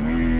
mm you.